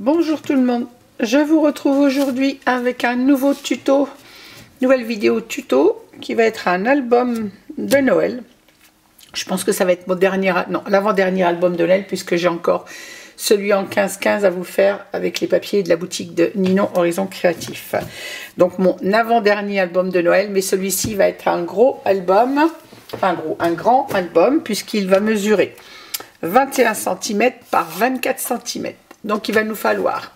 Bonjour tout le monde, je vous retrouve aujourd'hui avec un nouveau tuto, nouvelle vidéo tuto qui va être un album de Noël. Je pense que ça va être mon dernier, non, l'avant-dernier album de Noël puisque j'ai encore celui en 15-15 à vous faire avec les papiers de la boutique de Ninon Horizon Créatif. Donc mon avant-dernier album de Noël, mais celui-ci va être un gros album, enfin gros, un grand album puisqu'il va mesurer 21 cm par 24 cm. Donc il va nous falloir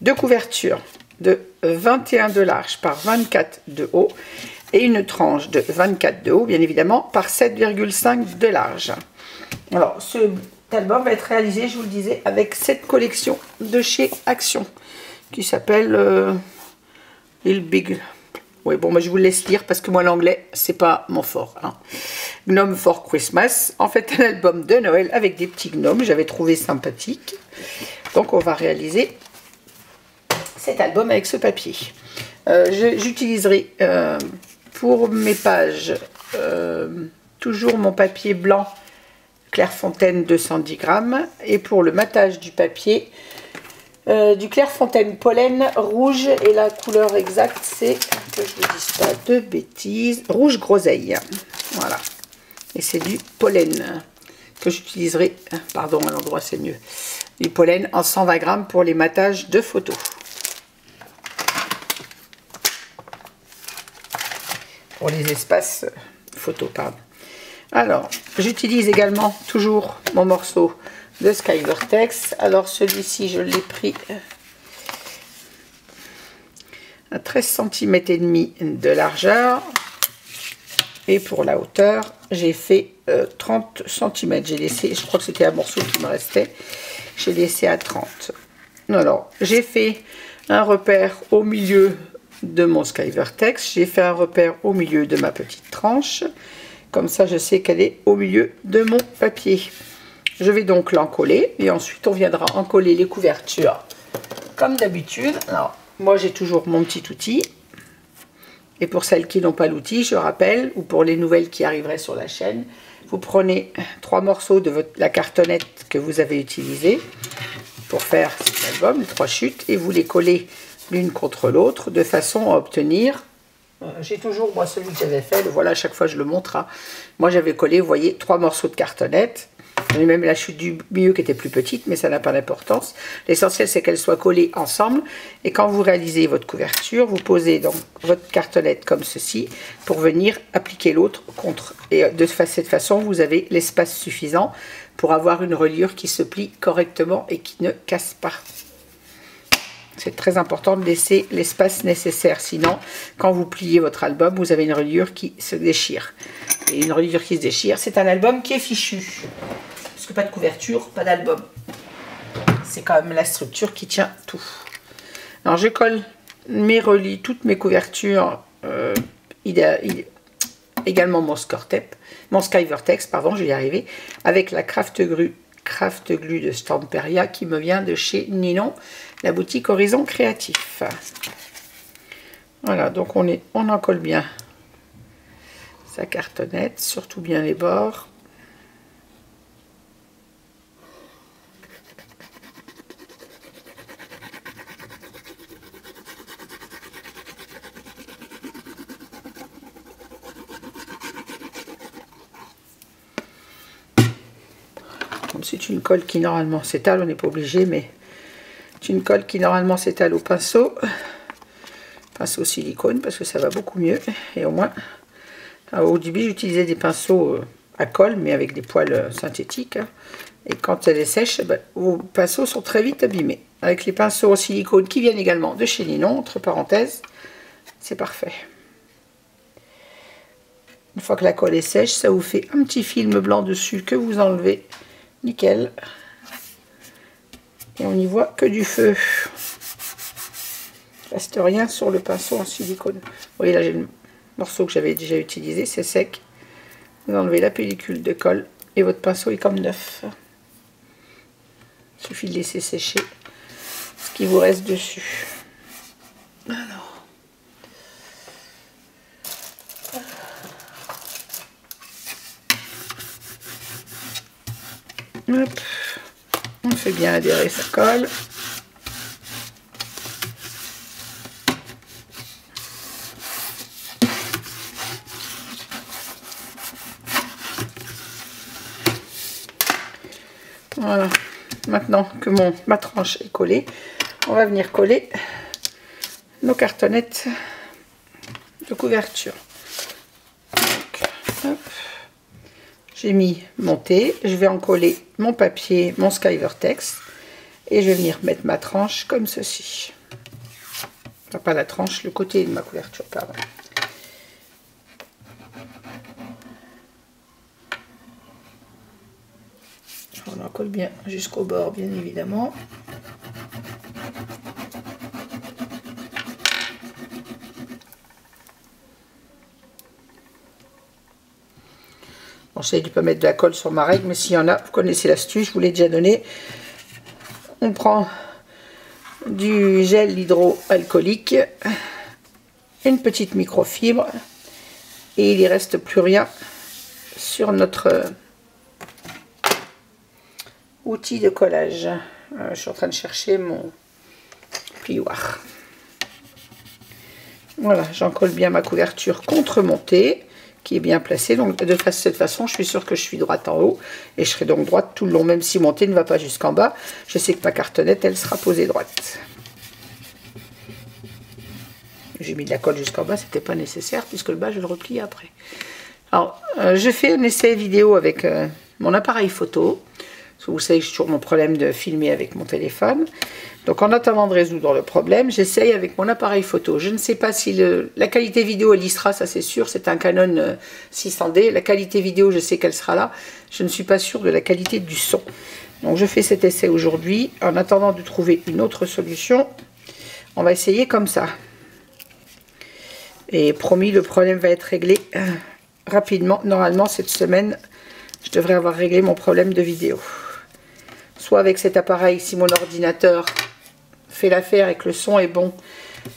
deux couvertures de 21 de large par 24 de haut et une tranche de 24 de haut, bien évidemment, par 7,5 de large. Alors, ce album va être réalisé, je vous le disais, avec cette collection de chez Action, qui s'appelle euh, Big. Oui, bon, moi je vous laisse lire parce que moi l'anglais, c'est pas mon fort. Hein. Gnome for Christmas. En fait, un album de Noël avec des petits gnomes, j'avais trouvé sympathique. Donc on va réaliser cet album avec ce papier. Euh, j'utiliserai euh, pour mes pages euh, toujours mon papier blanc Clairefontaine 210 grammes et pour le matage du papier du Clairefontaine pollen rouge. Et la couleur exacte c'est que je vous dise pas de bêtises rouge groseille. Voilà. Et c'est du pollen que j'utiliserai pardon à l'endroit c'est mieux du pollen en 120 grammes pour les matages de photos. Pour les espaces photos, pardon. Alors, j'utilise également toujours mon morceau de Sky Vertex. Alors, celui-ci, je l'ai pris à 13 cm et demi de largeur. Et pour la hauteur, j'ai fait 30 euh, cm. J'ai laissé, je crois que c'était un morceau qui me restait j'ai laissé à 30. Alors, j'ai fait un repère au milieu de mon Sky Vertex. J'ai fait un repère au milieu de ma petite tranche. Comme ça, je sais qu'elle est au milieu de mon papier. Je vais donc l'encoller et ensuite on viendra encoller les couvertures comme d'habitude. Alors, moi j'ai toujours mon petit outil. Et pour celles qui n'ont pas l'outil, je rappelle, ou pour les nouvelles qui arriveraient sur la chaîne, vous prenez trois morceaux de la cartonnette que vous avez utilisée pour faire cet album, les trois chutes, et vous les collez l'une contre l'autre de façon à obtenir euh, j'ai toujours, moi, celui que j'avais fait, le voilà, à chaque fois je le montre. Hein. Moi, j'avais collé, vous voyez, trois morceaux de cartonnette. J'ai même la chute du milieu qui était plus petite, mais ça n'a pas d'importance. L'essentiel, c'est qu'elles soient collées ensemble. Et quand vous réalisez votre couverture, vous posez donc votre cartonnette comme ceci pour venir appliquer l'autre contre. Et de cette façon, vous avez l'espace suffisant pour avoir une reliure qui se plie correctement et qui ne casse pas. C'est très important de laisser l'espace nécessaire. Sinon, quand vous pliez votre album, vous avez une reliure qui se déchire. Une reliure qui se déchire, c'est un album qui est fichu pas de couverture, pas d'album. C'est quand même la structure qui tient tout. Alors je colle mes relis, toutes mes couvertures, euh, également mon Scortep, mon Sky Vertex, pardon, je vais y arriver, avec la Craft Glue, Craft Glue de Stamperia qui me vient de chez Ninon, la boutique Horizon Créatif. Voilà, donc on, est, on en colle bien cartonnette, surtout bien les bords. c'est une colle qui normalement s'étale, on n'est pas obligé, mais c'est une colle qui normalement s'étale au pinceau, pinceau silicone, parce que ça va beaucoup mieux, et au moins, au début j'utilisais des pinceaux euh, à colle, mais avec des poils euh, synthétiques, hein. et quand elle est sèche, ben, vos pinceaux sont très vite abîmés. Avec les pinceaux en silicone qui viennent également de chez Ninon, entre parenthèses, c'est parfait. Une fois que la colle est sèche, ça vous fait un petit film blanc dessus que vous enlevez Nickel. Et on n'y voit que du feu. Il reste rien sur le pinceau en silicone. Vous voyez là j'ai le morceau que j'avais déjà utilisé, c'est sec. Vous enlevez la pellicule de colle et votre pinceau est comme neuf. Il suffit de laisser sécher ce qui vous reste dessus. Alors. On fait bien adhérer sa colle. Voilà. Maintenant que mon, ma tranche est collée, on va venir coller nos cartonnettes de couverture. J'ai mis mon thé, je vais en coller mon papier, mon Skyvertex et je vais venir mettre ma tranche comme ceci. pas la tranche, le côté de ma couverture, pardon. On en colle bien jusqu'au bord, bien évidemment. J'essaie de ne pas mettre de la colle sur ma règle, mais s'il y en a, vous connaissez l'astuce, je vous l'ai déjà donné. On prend du gel hydroalcoolique, une petite microfibre, et il n'y reste plus rien sur notre outil de collage. Euh, je suis en train de chercher mon plioir. Voilà, j'encolle bien ma couverture contre mon thé qui est bien placé. Donc de cette façon, je suis sûre que je suis droite en haut et je serai donc droite tout le long, même si mon thé ne va pas jusqu'en bas. Je sais que ma cartonnette, elle sera posée droite. J'ai mis de la colle jusqu'en bas, c'était pas nécessaire puisque le bas, je le replie après. Alors, euh, je fais un essai vidéo avec euh, mon appareil photo. Vous savez j'ai toujours mon problème de filmer avec mon téléphone. Donc en attendant de résoudre le problème, j'essaye avec mon appareil photo. Je ne sais pas si la qualité vidéo elle y sera, ça c'est sûr, c'est un Canon 600D. Euh, la qualité vidéo, je sais qu'elle sera là. Je ne suis pas sûr de la qualité du son. Donc je fais cet essai aujourd'hui. En attendant de trouver une autre solution, on va essayer comme ça. Et promis, le problème va être réglé euh, rapidement. Normalement, cette semaine, je devrais avoir réglé mon problème de vidéo. Soit avec cet appareil, si mon ordinateur fait l'affaire et que le son est bon,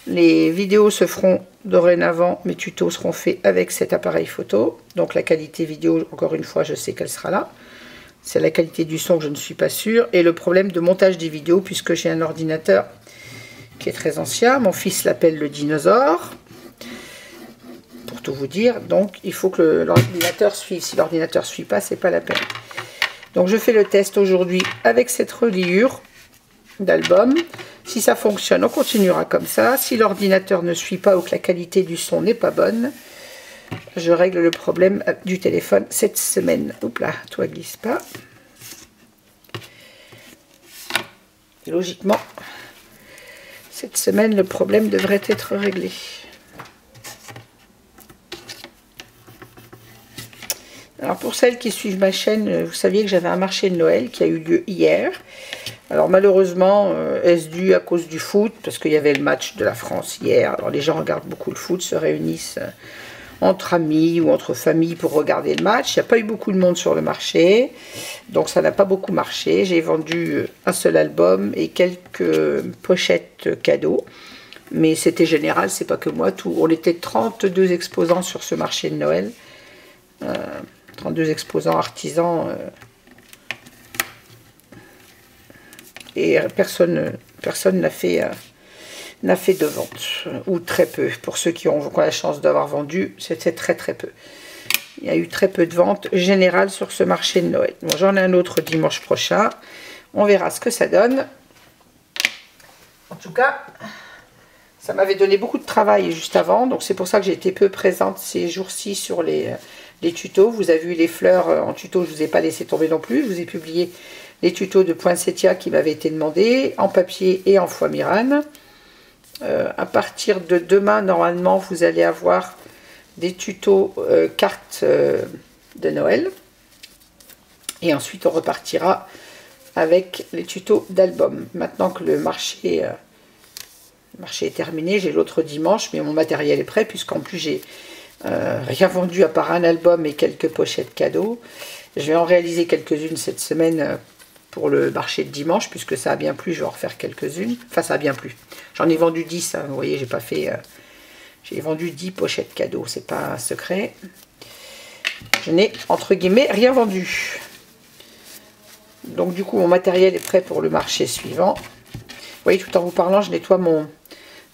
les vidéos se feront dorénavant, mes tutos seront faits avec cet appareil photo. Donc la qualité vidéo, encore une fois, je sais qu'elle sera là. C'est la qualité du son que je ne suis pas sûre. Et le problème de montage des vidéos, puisque j'ai un ordinateur qui est très ancien. Mon fils l'appelle le dinosaure. Pour tout vous dire. Donc il faut que l'ordinateur suive. Si l'ordinateur ne suit pas, c'est pas la peine. Donc je fais le test aujourd'hui avec cette reliure d'album. Si ça fonctionne, on continuera comme ça. Si l'ordinateur ne suit pas ou que la qualité du son n'est pas bonne, je règle le problème du téléphone cette semaine. Oups là, toi glisse pas. logiquement, cette semaine, le problème devrait être réglé. Alors pour celles qui suivent ma chaîne, vous saviez que j'avais un marché de Noël qui a eu lieu hier. Alors malheureusement, euh, est-ce dû à cause du foot? Parce qu'il y avait le match de la France hier. Alors les gens regardent beaucoup le foot, se réunissent euh, entre amis ou entre familles pour regarder le match. Il n'y a pas eu beaucoup de monde sur le marché, donc ça n'a pas beaucoup marché. J'ai vendu euh, un seul album et quelques pochettes cadeaux. Mais c'était général, c'est pas que moi. On était 32 exposants sur ce marché de Noël. 32 exposants artisans et euh, personne personne n'a fait, euh, n'a fait de vente, ou très peu. Pour ceux qui ont, la chance d'avoir vendu, c'était très très peu. Il y a eu très peu de ventes générales sur ce marché de Noël. Bon, J'en ai un autre dimanche prochain. On verra ce que ça donne. En tout cas, ça m'avait donné beaucoup de travail juste avant. Donc c'est pour ça que j'ai été peu présente ces jours-ci sur les, les tutos. Vous avez vu les fleurs en tuto, je ne vous ai pas laissé tomber non plus. Je vous ai publié les tutos de poinsettia qui m'avaient été demandés, en papier et en foie mirane. Euh, à partir de demain, normalement, vous allez avoir des tutos euh, cartes euh, de Noël. Et ensuite, on repartira avec les tutos d'album. Maintenant que le marché, le marché est terminé, j'ai l'autre dimanche, mais mon matériel est prêt, puisqu'en plus, j'ai rien vendu à part un album et quelques pochettes cadeaux. Je vais en réaliser quelques-unes cette semaine pour le marché de dimanche, puisque ça a bien plu, je vais en refaire quelques-unes. Enfin, ça a bien plu. J'en ai vendu 10, hein, vous voyez, j'ai pas fait... Euh, j'ai vendu 10 pochettes cadeaux, c'est pas un secret. Je n'ai, entre guillemets, rien vendu. Donc, du coup, mon matériel est prêt pour le marché suivant. Vous voyez, tout en vous parlant, je nettoie mon,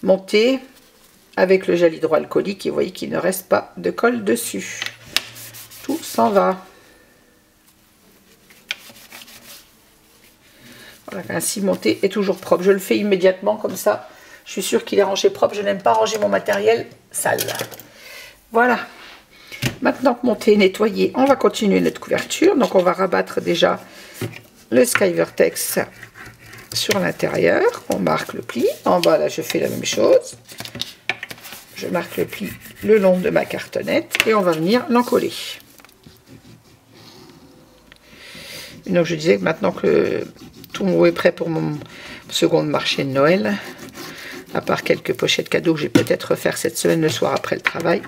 mon thé avec le gel hydroalcoolique et vous voyez qu'il ne reste pas de colle dessus. Tout s'en va. Voilà, ainsi monté est toujours propre. Je le fais immédiatement comme ça. Je suis sûre qu'il est rangé propre. Je n'aime pas ranger mon matériel sale. Voilà. Maintenant que mon thé est nettoyé, on va continuer notre couverture. Donc on va rabattre déjà le Skyvertex sur l'intérieur. On marque le pli. En bas, là, je fais la même chose. Je marque le pli le long de ma cartonnette et on va venir l'encoller. Donc je disais que maintenant que tout est prêt pour mon second marché de Noël, à part quelques pochettes cadeaux que je vais peut-être refaire cette semaine le soir après le travail,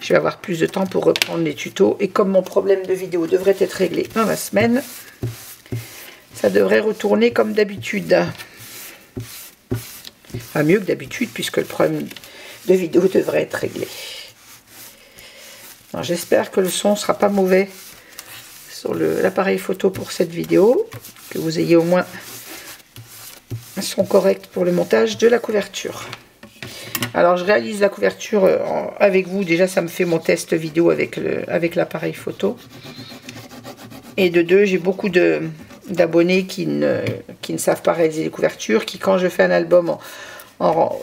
je vais avoir plus de temps pour reprendre les tutos. Et comme mon problème de vidéo devrait être réglé dans la semaine, ça devrait retourner comme d'habitude. Pas mieux que d'habitude, puisque le problème de vidéo devrait être réglé. J'espère que le son sera pas mauvais sur l'appareil photo pour cette vidéo, que vous ayez au moins un son correct pour le montage de la couverture. Alors je réalise la couverture euh, avec vous, déjà ça me fait mon test vidéo avec l'appareil avec photo. Et de deux, j'ai beaucoup d'abonnés qui ne, qui ne savent pas réaliser les couvertures, qui quand je fais un album,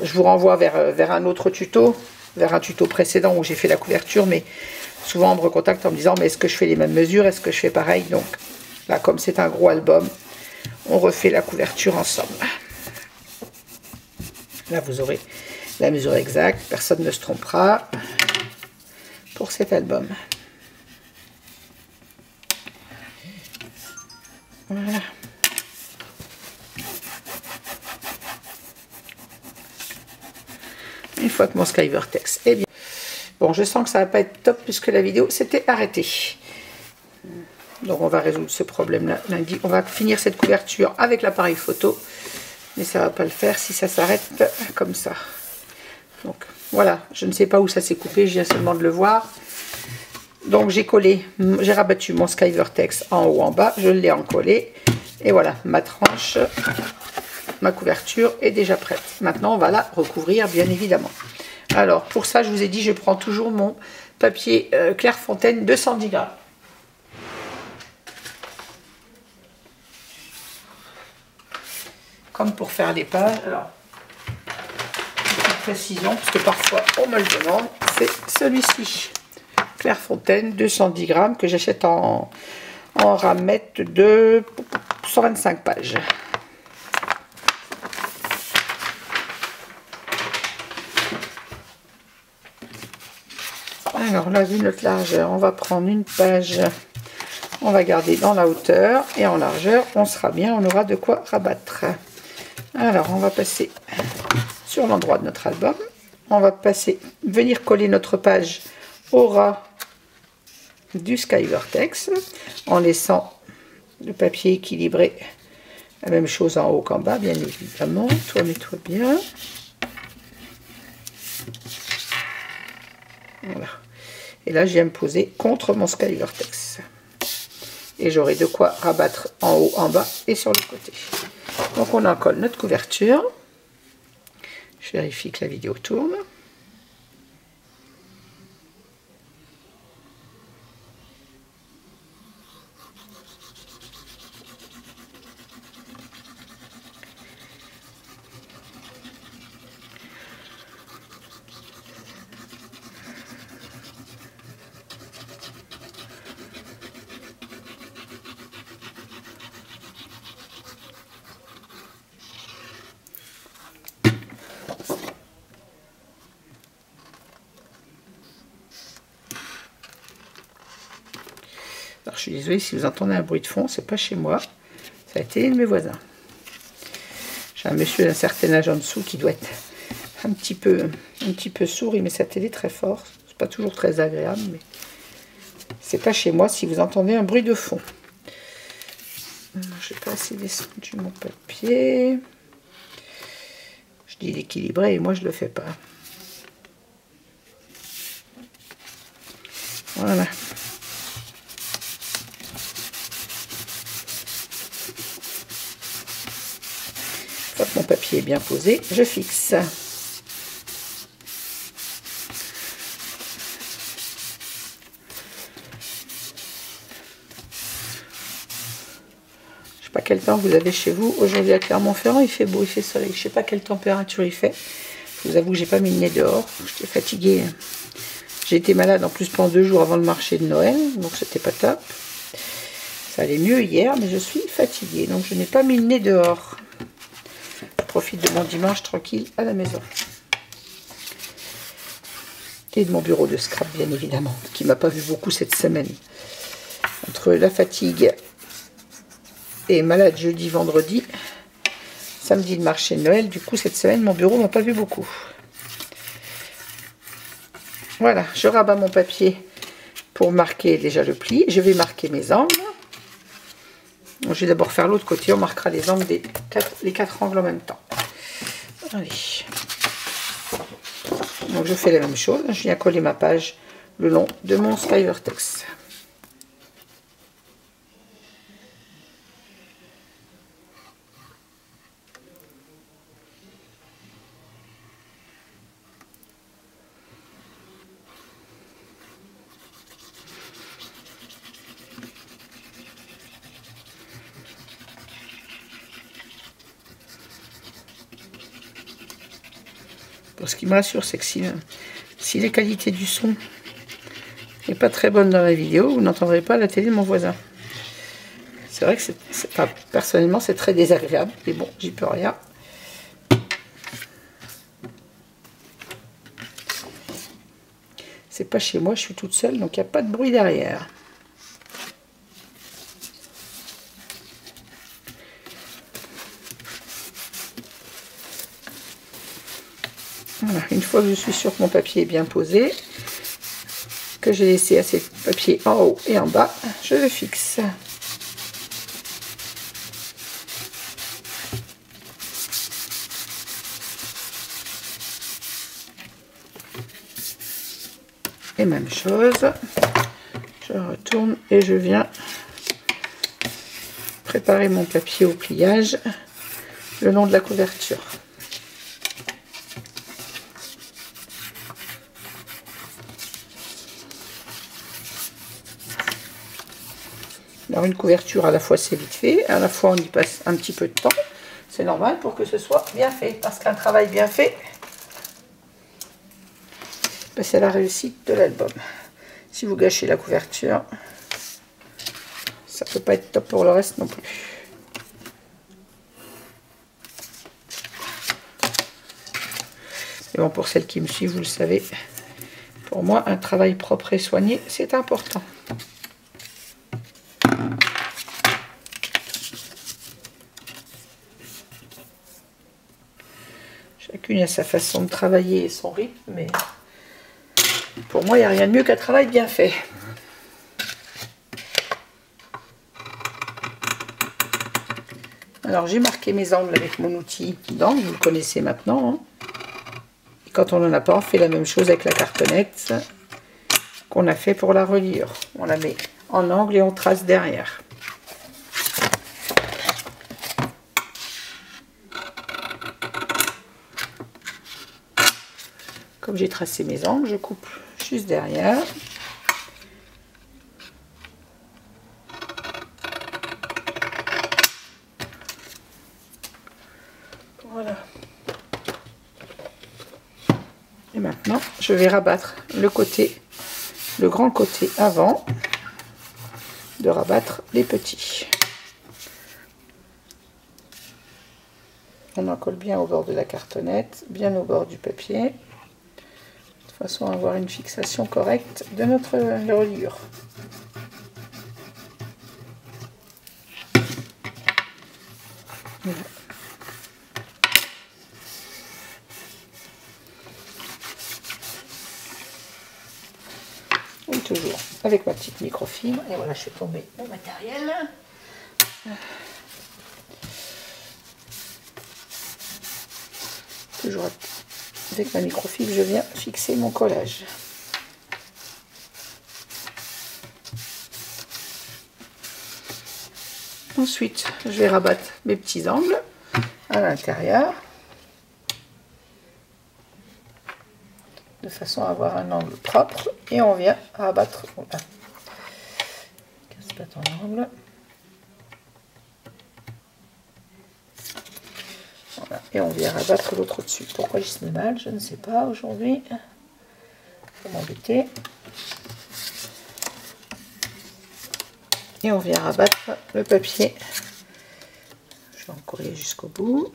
je vous renvoie vers, vers un autre tuto, vers un tuto précédent où j'ai fait la couverture, mais souvent on me recontacte en me disant mais est-ce que je fais les mêmes mesures, est-ce que je fais pareil? Donc là comme c'est un gros album, on refait la couverture ensemble. Là vous aurez la mesure exacte, personne ne se trompera pour cet album. Voilà. Une fois que mon Skyvertex est bien Bon, je sens que ça va pas être top puisque la vidéo s'était arrêtée. Donc on va résoudre ce problème-là lundi. On va finir cette couverture avec l'appareil photo. Mais ça va pas le faire si ça s'arrête comme ça. Donc voilà, je ne sais pas où ça s'est coupé, je viens seulement de le voir. Donc j'ai collé, j'ai rabattu mon Skyvertex en haut en bas, je l'ai encollé. Et voilà, ma tranche, ma couverture est déjà prête. Maintenant on va la recouvrir bien évidemment. Alors, pour ça, je vous ai dit, je prends toujours mon papier euh, Clairefontaine 210 grammes. Comme pour faire des pages. Alors, précision, parce que parfois on me le demande, c'est celui-ci. Clairefontaine 210 grammes que j'achète en, en ramette de 125 pages. Alors là, vu notre largeur, on va prendre une page, on va garder dans la hauteur et en largeur, on sera bien, on aura de quoi rabattre. Alors, on va passer sur l'endroit de notre album. On va passer, venir coller notre page au ras du Skyvertex en laissant le papier équilibré. La même chose en haut qu'en bas, bien évidemment. Toi, mets-toi bien. Voilà. Et là, je viens me poser contre mon Skyvertex. Et j'aurai de quoi rabattre en haut, en bas et sur le côté. Donc on en colle notre couverture. Je vérifie que la vidéo tourne. Je suis désolée si vous entendez un bruit de fond, c'est pas chez moi. Ça a été mes voisins. J'ai un monsieur d'un certain âge en dessous qui doit être un petit peu, un petit sourd. Il met sa télé très fort. C'est pas toujours très agréable, mais c'est pas chez moi si vous entendez un bruit de fond. Je n'ai pas assez descendu mon papier. Je dis l'équilibrer et moi je le fais pas. Voilà. mon papier est posé, je fixe. sais pas quel temps vous avez chez vous. Aujourd'hui à Clermont-Ferrand, il fait beau, il fait soleil. Je sais pas quelle température il fait. Je vous avoue que j'ai pas mis le nez dehors. J'étais fatiguée. J'ai été malade en plus pendant deux jours avant le marché de Noël, donc c'était pas top. Ça allait mieux hier, mais je suis fatiguée, donc je n'ai pas mis le nez dehors. Profite de mon dimanche tranquille à la maison. Et de mon bureau de scrap, bien évidemment, qui m'a pas vu beaucoup cette semaine. Entre la fatigue et malade jeudi, vendredi, samedi le marché de Noël, du coup cette semaine mon bureau m'a pas vu beaucoup. Voilà, je rabats mon papier pour marquer déjà le pli. Je vais marquer mes angles. Je vais d'abord faire l'autre côté. On marquera les angles des quatre, les quatre angles en même temps. Allez. Donc je fais la même chose. Je viens coller ma page le long de mon Skyvertex. ce qui me rassure, c'est que si, les qualités du son n'est pas très bonne dans la vidéo, vous n'entendrez pas la télé de mon voisin. C'est vrai que personnellement c'est très désagréable, mais bon, j'y peux rien. C'est pas chez moi, je suis toute seule, donc il n'y a pas de bruit derrière. Une fois que je suis sûr que mon papier est bien posé, que j'ai laissé assez de papier en haut et en bas, je le fixe. Et même chose, je retourne et je viens préparer mon papier au pliage le long de la couverture. Une couverture à la fois c'est vite fait, à la fois on y passe un petit peu de temps. C'est normal pour que ce soit bien fait. Parce qu'un travail bien fait, ben, c'est la réussite de l'album. Si vous gâchez la couverture, ça peut pas être top pour le reste non plus. Et bon, pour celles qui me suivent, vous le savez, pour moi, un travail propre et soigné, c'est important. Chacune a sa façon de travailler et son rythme, mais pour moi, il n'y a rien de mieux qu'un travail bien fait. Alors, j'ai marqué mes angles avec mon outil d'angle, vous le connaissez maintenant. Hein. Quand on n'en a pas, on fait la même chose avec la cartonnette qu'on a fait pour la reliure. On la met en angle et on trace derrière. J'ai tracé mes angles, je coupe juste derrière. Voilà. Et maintenant, je vais rabattre le côté, le grand côté avant, de rabattre les petits. On en colle bien au bord de la cartonnette, bien au bord du papier façon à avoir une fixation correcte de notre reliure. Et toujours avec ma petite microfibre. Et voilà, je fais tomber mon matériel. Toujours avec ma microfibre, je viens fixer mon collage. Ensuite, je vais rabattre mes petits angles à l'intérieur de façon à avoir un angle propre et on vient rabattre. Casse pas ton angle. Et on vient rabattre l'autre dessus. Pourquoi je se met mal Je ne sais pas aujourd'hui. Pour m'embêter. Et on vient rabattre le papier. Je vais en coller jusqu'au bout.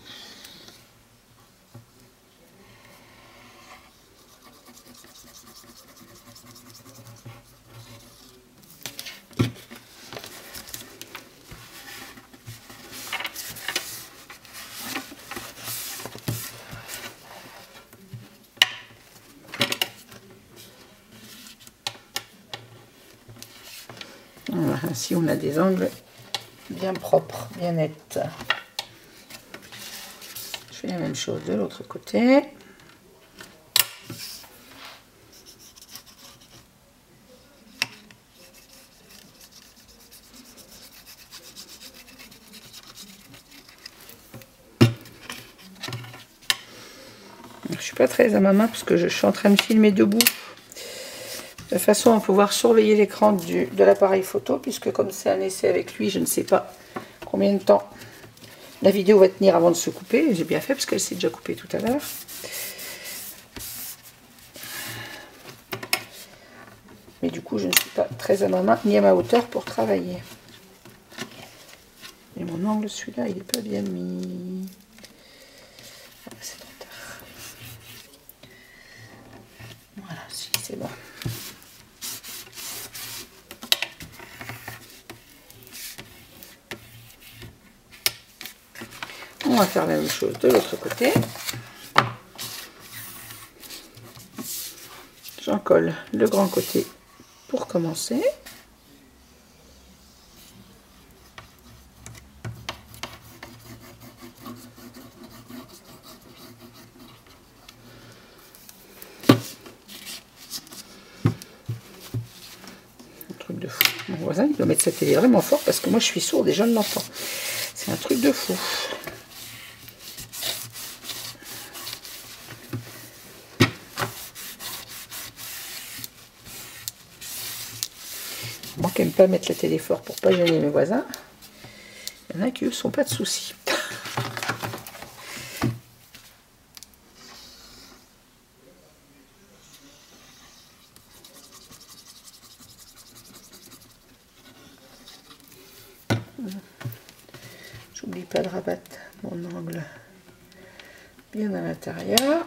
ainsi on a des angles bien propres, bien nets. Je fais la même chose de l'autre côté. Je suis pas très à ma main parce que je suis en train de filmer debout de façon à pouvoir surveiller l'écran de l'appareil photo, puisque comme c'est un essai avec lui, je ne sais pas combien de temps la vidéo va tenir avant de se couper. J'ai bien fait parce qu'elle s'est déjà coupée tout à l'heure. Mais du coup, je ne suis pas très à ma main ni à ma hauteur pour travailler. Et mon angle, celui-là, il n'est pas bien mis. Ah, c'est trop tard. Voilà, si, c'est bon. On va faire la même chose de l'autre côté. J'en colle le grand côté pour commencer. Un truc de fou. Mon voisin, il doit mettre sa télé vraiment fort parce que moi je suis sourde et je ne l'entends. C'est un truc de fou. Pas mettre la télé fort pour pas gêner mes voisins, il y en a qui ne sont pas de soucis. J'oublie pas de rabattre mon angle bien à l'intérieur.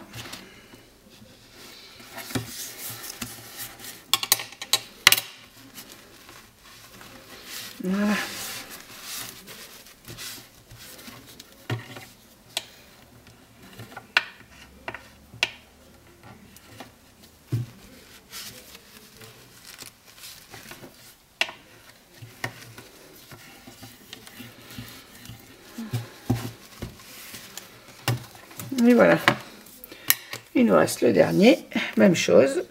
Voilà. Et voilà. Il nous reste le dernier. Même chose.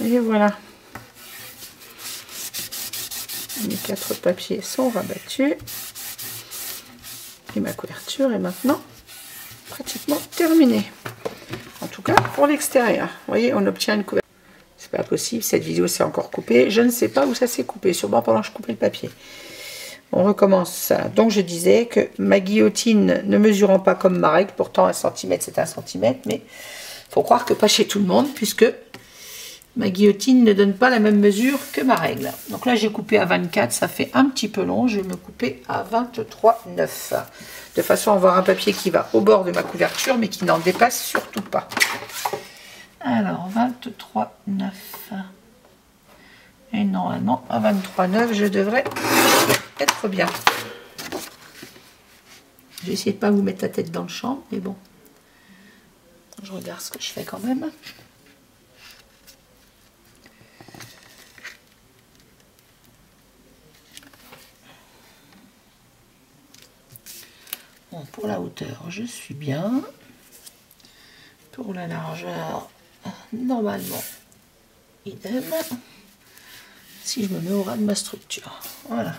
Et voilà. Les quatre sont rabattus. Et ma couverture est maintenant pratiquement terminée. En tout cas, pour l'extérieur. Vous voyez, on obtient une couverture. C'est pas possible, cette vidéo s'est encore coupée. Je ne sais pas où ça s'est coupé, sûrement pendant que je coupais le papier. On recommence. Donc je disais que ma guillotine ne mesurant pas comme ma règle, pourtant un centimètre c'est un centimètre, mais faut croire que pas chez tout le monde, puisque ma guillotine ne donne pas la même mesure que ma règle. Donc là, j'ai coupé à 24, ça fait un petit peu long. Je vais me couper à 23,9. De façon à avoir un papier qui va au bord de ma couverture, mais qui n'en dépasse surtout pas. Alors, 23,9. Et normalement, à 23,9, je devrais être bien. Je vais essayer de pas vous mettre la tête dans le champ, mais bon. Je regarde ce que je fais quand même. Pour la hauteur, je suis bien. Pour la largeur, normalement, idem. Si je me mets au ras de ma structure. Voilà.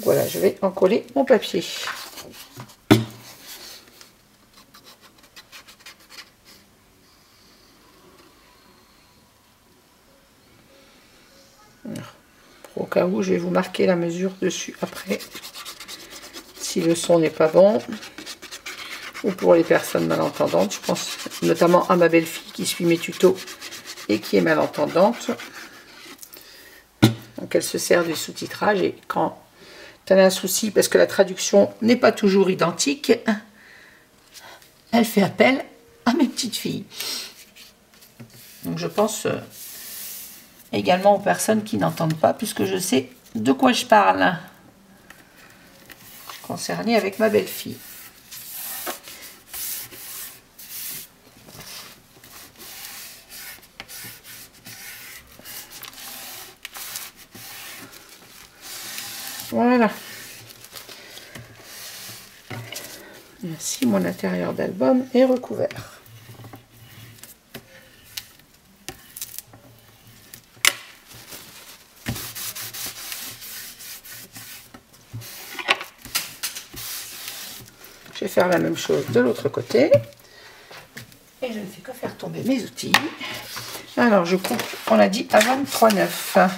Voilà, je vais en coller mon papier. Au cas où, je vais vous marquer la mesure dessus après. Si le son n'est pas bon. Ou pour les personnes malentendantes. Je pense notamment à ma belle-fille qui suit mes tutos et qui est malentendante. Donc elle se sert du sous-titrage et quand elle a un souci parce que la traduction n'est pas toujours identique, elle fait appel à mes petites filles. Donc je pense euh, également aux personnes qui n'entendent pas, puisque je sais de quoi je parle. Concerné avec ma belle-fille. Voilà. Ainsi, mon intérieur d'album est recouvert. Faire la même chose de l'autre côté. Et je ne fais que faire tomber mes outils. Alors, je coupe, on a dit à 23,9.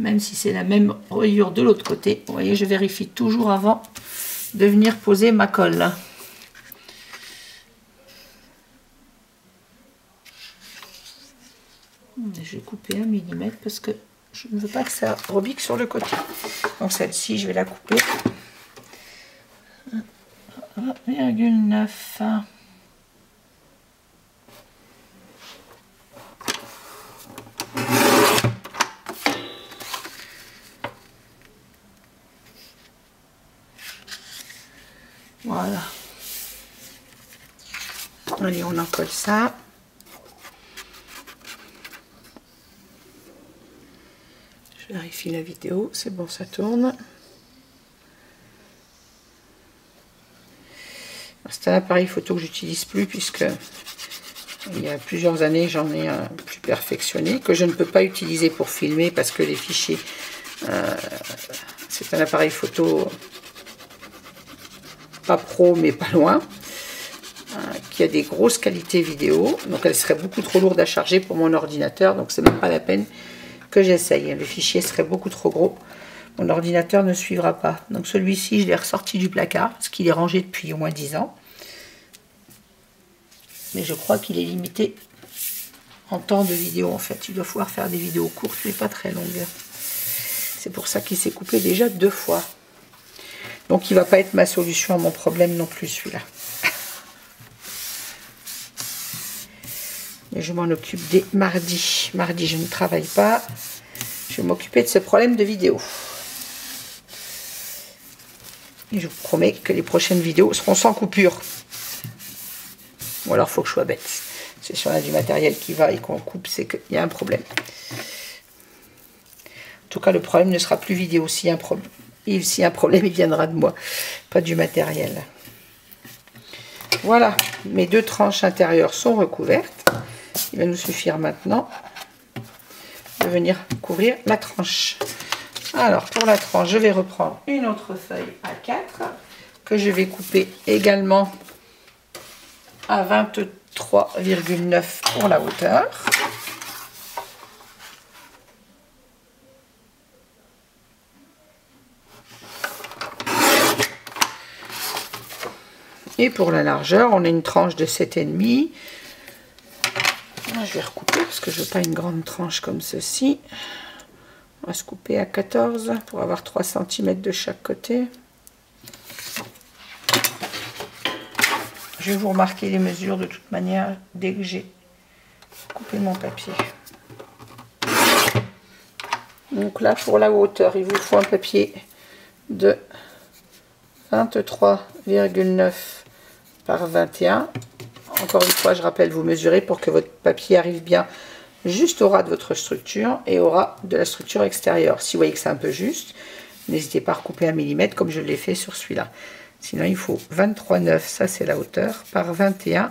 même si c'est la même rayure de l'autre côté. Vous voyez, je vérifie toujours avant de venir poser ma colle. Je vais couper un millimètre parce que je ne veux pas que ça rebique sur le côté. Donc celle-ci, je vais la couper. 1,9 Voilà. Allez, on en colle ça. Je la vidéo. C'est bon, ça tourne. C'est un appareil photo que j'utilise plus puisque il y a plusieurs années j'en ai un plus perfectionné que je ne peux pas utiliser pour filmer parce que les fichiers euh, c'est un appareil photo pas pro mais pas loin, euh, qui a des grosses qualités vidéo, donc elle serait beaucoup trop lourde à charger pour mon ordinateur, donc c'est même pas la peine que j'essaye. Le fichier serait beaucoup trop gros, mon ordinateur ne suivra pas. Donc celui-ci, je l'ai ressorti du placard, parce qu'il est rangé depuis au moins 10 ans. Mais je crois qu'il est limité en temps de vidéo en fait. Il doit pouvoir faire des vidéos courtes mais pas très longues. C'est pour ça qu'il s'est coupé déjà deux fois. Donc il ne va pas être ma solution à mon problème non plus celui-là. Je m'en occupe dès mardi. Mardi je ne travaille pas. Je vais m'occuper de ce problème de vidéo. Je vous promets que les prochaines vidéos seront sans coupure. Ou alors il faut que je sois bête. C'est si on a du matériel qui va et qu'on coupe, c'est qu'il y a un problème. En tout cas, le problème ne sera plus vidéo s'il y a un problème, il viendra de moi, pas du matériel. Voilà, mes deux tranches intérieures sont recouvertes. Il va nous suffire maintenant de venir couvrir la tranche. Alors, pour la tranche, je vais reprendre une autre feuille à 4 que je vais couper également à 23,9 pour la hauteur. Et pour la largeur, on a une tranche de 7,5. Je vais recouper parce que je veux pas une grande tranche comme ceci. On va se couper à 14 pour avoir 3 cm de chaque côté. Je vais vous remarquer les mesures de toute manière dès que j'ai coupé mon papier. Donc là, pour la hauteur, il vous faut un papier de 23,9 par 21 encore une fois, je rappelle, vous mesurez pour que votre papier arrive bien juste au ras de votre structure et au ras de la structure extérieure. Si vous voyez que c'est un peu juste, n'hésitez pas à recouper un millimètre comme je l'ai fait sur celui-là. Sinon, il faut 23,9, ça c'est la hauteur, par 21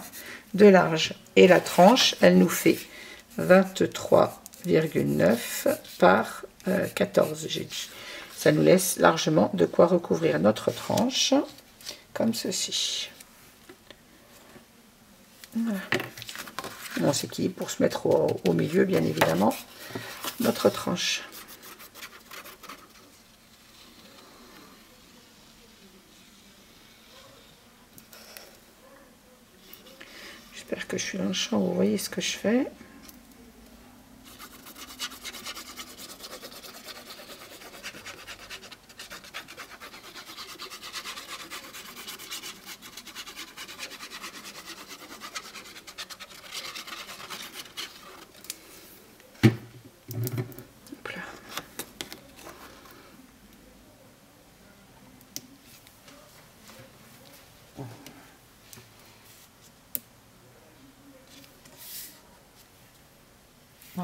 de large. Et la tranche, elle nous fait 23,9 par 14, euh, j'ai dit. Ça nous laisse largement de quoi recouvrir notre tranche, comme ceci. On s'équilibre pour se mettre au, milieu, bien évidemment, notre tranche. J'espère que je suis dans le champ, vous voyez ce que je fais.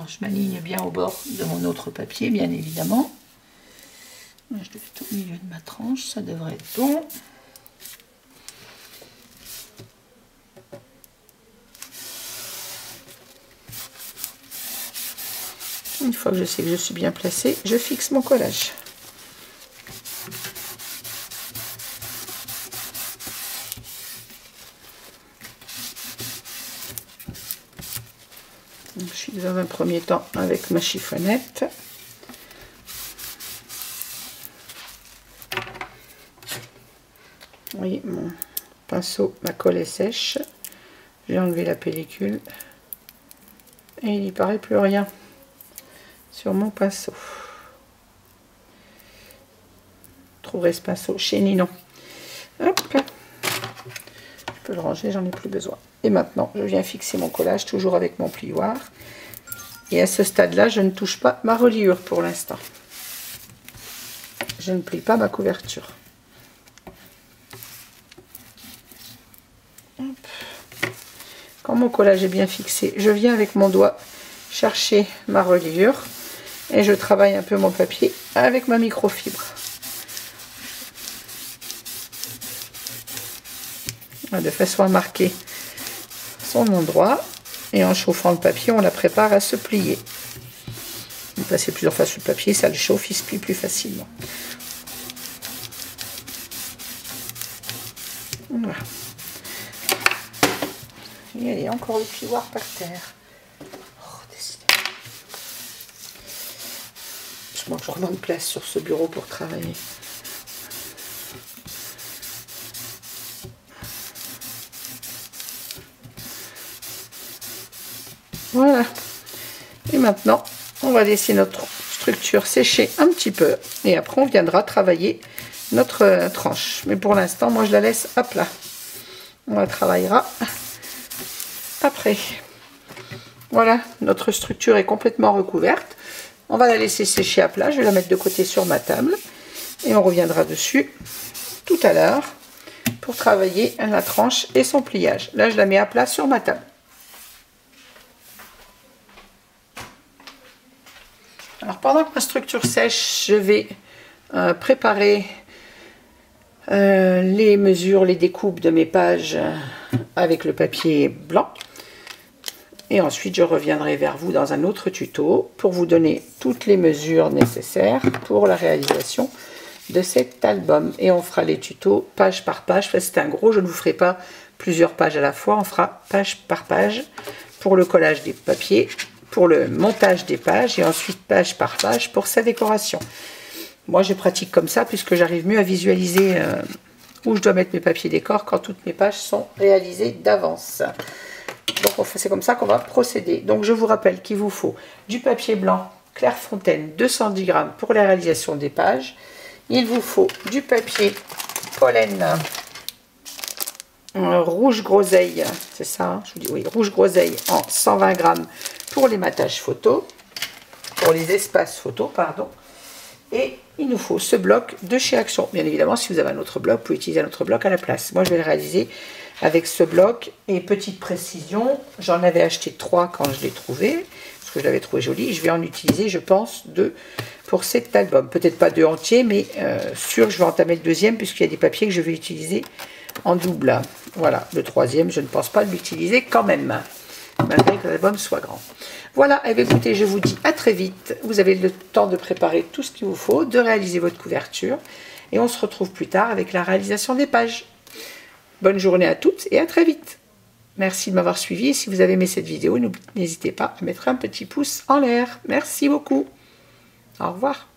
Je m'aligne bien au bord de mon autre papier, bien évidemment. Je le fais au milieu de ma tranche, ça devrait être bon. Une fois que je sais que je suis bien placée, je fixe mon collage. dans un premier temps avec ma chiffonnette. Oui, mon pinceau, ma colle est sèche. J'ai enlevé la pellicule. Et il n'y paraît plus rien sur mon pinceau. trouverez ce pinceau chez Ninon. Hop. Je peux le ranger, j'en ai plus besoin. Et maintenant, je viens fixer mon collage, toujours avec mon plioir. Et à ce stade-là, je ne touche pas ma reliure pour l'instant. Je ne plie pas ma couverture. Quand mon collage est bien fixé, je viens avec mon doigt chercher ma reliure et je travaille un peu mon papier avec ma microfibre. De façon à marquer son endroit et en chauffant le papier, on la prépare à se plier. Vous passez plusieurs fois sur le papier, ça le chauffe, il se plie plus facilement. Voilà. Et allez, encore le plioir par terre. Oh, Je manque vraiment de place sur ce bureau pour travailler. Voilà. Et maintenant, on va laisser notre structure sécher un petit peu. Et après, on viendra travailler notre euh, tranche. Mais pour l'instant, moi, je la laisse à plat. On la travaillera après. Voilà, notre structure est complètement recouverte. On va la laisser sécher à plat. Je vais la mettre de côté sur ma table. Et on reviendra dessus tout à l'heure pour travailler la tranche et son pliage. Là, je la mets à plat sur ma table. Alors pendant que ma structure sèche, je vais euh, préparer euh, les mesures, les découpes de mes pages euh, avec le papier blanc. Et ensuite, je reviendrai vers vous dans un autre tuto pour vous donner toutes les mesures nécessaires pour la réalisation de cet album. Et on fera les tutos page par page. C'est un gros, je ne vous ferai pas plusieurs pages à la fois. On fera page par page pour le collage des papiers pour le montage des pages et ensuite page par page pour sa décoration. Moi, je pratique comme ça puisque j'arrive mieux à visualiser euh, où je dois mettre mes papiers décor quand toutes mes pages sont réalisées d'avance. Donc, c'est comme ça qu'on va procéder. Donc, je vous rappelle qu'il vous faut du papier blanc Clairefontaine 210 grammes pour la réalisation des pages. Il vous faut du papier pollen euh, rouge groseille, c'est ça, hein, je vous dis oui, rouge groseille en 120 grammes pour les matages photo, pour les espaces photo, pardon. Et il nous faut ce bloc de chez Action. Bien évidemment, si vous avez un autre bloc, vous pouvez utiliser un autre bloc à la place. Moi, je vais le réaliser avec ce bloc. Et petite précision, j'en avais acheté trois quand je l'ai trouvé, parce que je l'avais trouvé joli. Je vais en utiliser, je pense, deux pour cet album. Peut-être pas deux entiers, mais euh, sûr, je vais entamer le deuxième, puisqu'il y a des papiers que je vais utiliser en double. Voilà, le troisième, je ne pense pas l'utiliser quand même, malgré que l'album soit grand. Voilà, eh écoutez, je vous dis à très vite. Vous avez le temps de préparer tout ce qu'il vous faut, de réaliser votre couverture, et on se retrouve plus tard avec la réalisation des pages. Bonne journée à toutes et à très vite. Merci de m'avoir suivi. Si vous avez aimé cette vidéo, n'hésitez pas à mettre un petit pouce en l'air. Merci beaucoup. Au revoir.